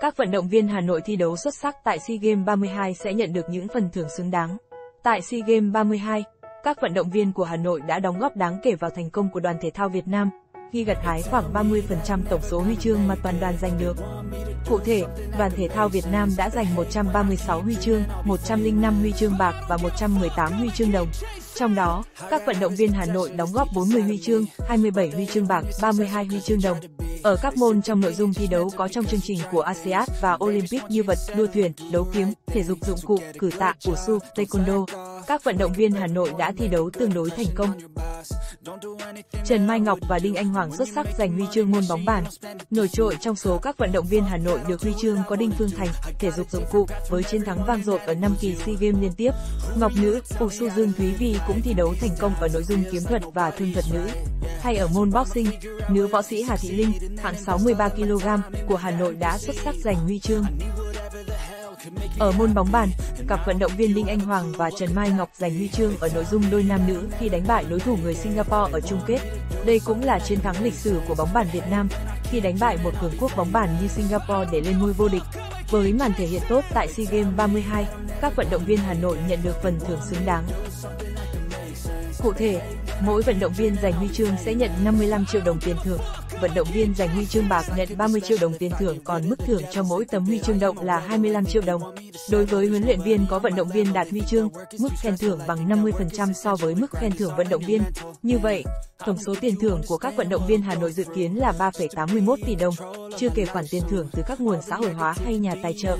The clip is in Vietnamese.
Các vận động viên Hà Nội thi đấu xuất sắc tại SEA Games 32 sẽ nhận được những phần thưởng xứng đáng. Tại SEA Games 32, các vận động viên của Hà Nội đã đóng góp đáng kể vào thành công của đoàn thể thao Việt Nam, khi gặt hái khoảng 30% tổng số huy chương mà toàn đoàn giành được. Cụ thể, đoàn thể thao Việt Nam đã giành 136 huy chương, 105 huy chương bạc và 118 huy chương đồng. Trong đó, các vận động viên Hà Nội đóng góp 40 huy chương, 27 huy chương bạc, 32 huy chương đồng. Ở các môn trong nội dung thi đấu có trong chương trình của ASEAN và Olympic như vật, đua thuyền, đấu kiếm, thể dục dụng cụ, cử tạ, của su, taekwondo, các vận động viên Hà Nội đã thi đấu tương đối thành công. Trần Mai Ngọc và Đinh Anh Hoàng xuất sắc giành huy chương môn bóng bàn. Nổi trội trong số các vận động viên Hà Nội được huy chương có Đinh Phương Thành, thể dục dụng cụ, với chiến thắng vang dội ở 5 kỳ SEA Games liên tiếp. Ngọc nữ, Ủ Su Dương Thúy Vi cũng thi đấu thành công ở nội dung kiếm thuật và thương thuật nữ. Hay ở môn boxing, nữ võ sĩ Hà Thị Linh, hạng 63 kg của Hà Nội đã xuất sắc giành huy chương. Ở môn bóng bàn, cặp vận động viên Đinh Anh Hoàng và Trần Mai Ngọc giành huy chương ở nội dung đôi nam nữ khi đánh bại đối thủ người Singapore ở chung kết. Đây cũng là chiến thắng lịch sử của bóng bàn Việt Nam khi đánh bại một cường quốc bóng bàn như Singapore để lên ngôi vô địch. Với màn thể hiện tốt tại SEA Games 32, các vận động viên Hà Nội nhận được phần thưởng xứng đáng. Cụ thể, mỗi vận động viên giành huy chương sẽ nhận 55 triệu đồng tiền thưởng. Vận động viên giành huy chương bạc nhận 30 triệu đồng tiền thưởng còn mức thưởng cho mỗi tấm huy chương động là 25 triệu đồng. Đối với huấn luyện viên có vận động viên đạt huy chương, mức khen thưởng bằng 50% so với mức khen thưởng vận động viên. Như vậy, tổng số tiền thưởng của các vận động viên Hà Nội dự kiến là 3,81 tỷ đồng, chưa kể khoản tiền thưởng từ các nguồn xã hội hóa hay nhà tài trợ.